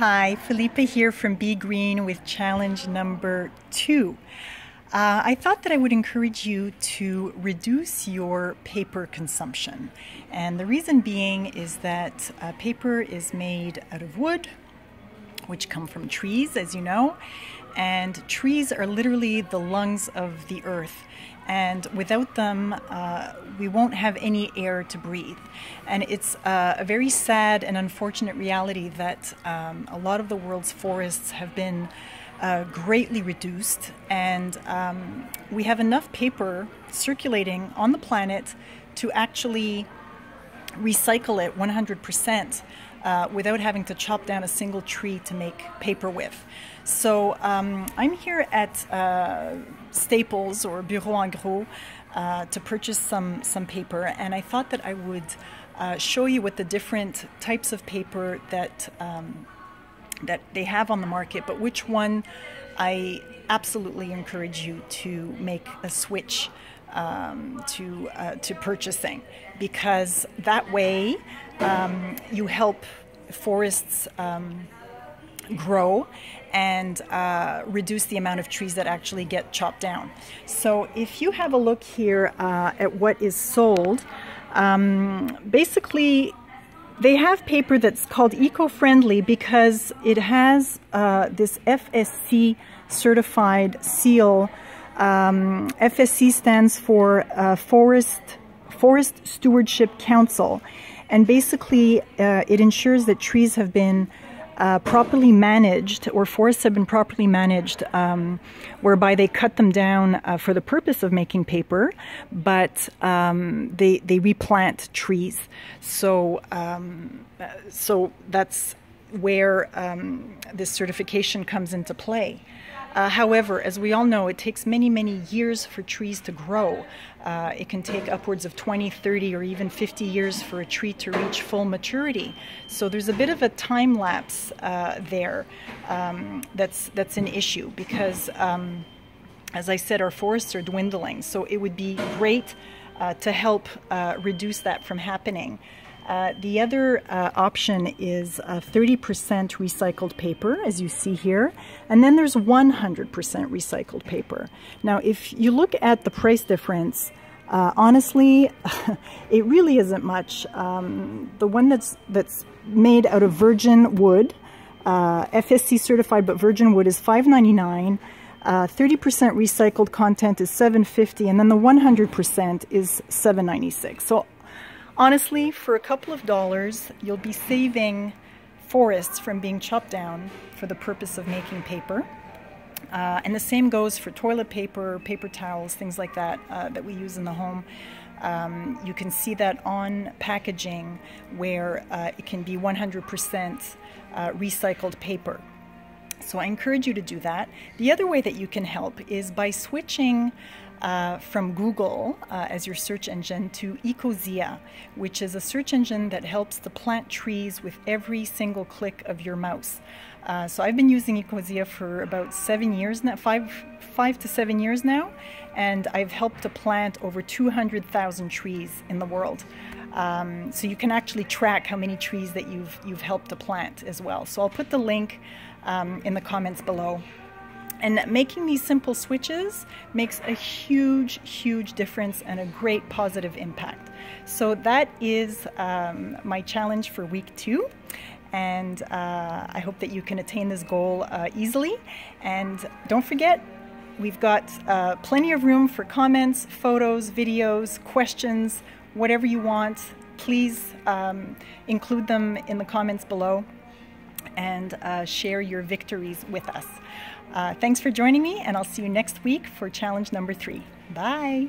Hi, Felipe here from Be Green with challenge number two. Uh, I thought that I would encourage you to reduce your paper consumption. And the reason being is that uh, paper is made out of wood, which come from trees, as you know, and trees are literally the lungs of the earth. And without them, uh, we won't have any air to breathe. And it's uh, a very sad and unfortunate reality that um, a lot of the world's forests have been uh, greatly reduced, and um, we have enough paper circulating on the planet to actually recycle it 100% uh, without having to chop down a single tree to make paper with. So um, I'm here at uh, Staples or Bureau en Gros uh, to purchase some, some paper, and I thought that I would uh, show you what the different types of paper that, um, that they have on the market, but which one I absolutely encourage you to make a switch um, to uh, to purchasing because that way um, you help forests um, grow and uh, reduce the amount of trees that actually get chopped down. So if you have a look here uh, at what is sold, um, basically they have paper that's called eco-friendly because it has uh, this FSC certified seal. Um, FSC stands for uh, Forest Forest Stewardship Council, and basically uh, it ensures that trees have been uh, properly managed or forests have been properly managed um, whereby they cut them down uh, for the purpose of making paper but um, they, they replant trees so um, so that's where um, this certification comes into play. Uh, however, as we all know, it takes many, many years for trees to grow. Uh, it can take upwards of 20, 30, or even 50 years for a tree to reach full maturity. So there's a bit of a time lapse uh, there um, that's, that's an issue because, um, as I said, our forests are dwindling. So it would be great uh, to help uh, reduce that from happening. Uh, the other uh, option is 30% recycled paper, as you see here, and then there's 100% recycled paper. Now, if you look at the price difference, uh, honestly, it really isn't much. Um, the one that's that's made out of virgin wood, uh, FSC certified, but virgin wood is $5.99. 30% uh, recycled content is 750 and then the 100% is 796 so Honestly, for a couple of dollars, you'll be saving forests from being chopped down for the purpose of making paper. Uh, and the same goes for toilet paper, paper towels, things like that uh, that we use in the home. Um, you can see that on packaging where uh, it can be 100% uh, recycled paper. So I encourage you to do that. The other way that you can help is by switching uh, from Google uh, as your search engine to Ecosia, which is a search engine that helps to plant trees with every single click of your mouse. Uh, so I've been using Ecosia for about seven years now, five, five to seven years now, and I've helped to plant over 200,000 trees in the world. Um, so you can actually track how many trees that you've you've helped to plant as well. So I'll put the link um, in the comments below. And making these simple switches makes a huge, huge difference and a great positive impact. So that is um, my challenge for week two. And uh, I hope that you can attain this goal uh, easily. And don't forget, we've got uh, plenty of room for comments, photos, videos, questions, whatever you want. Please um, include them in the comments below and uh, share your victories with us. Uh, thanks for joining me, and I'll see you next week for challenge number three. Bye.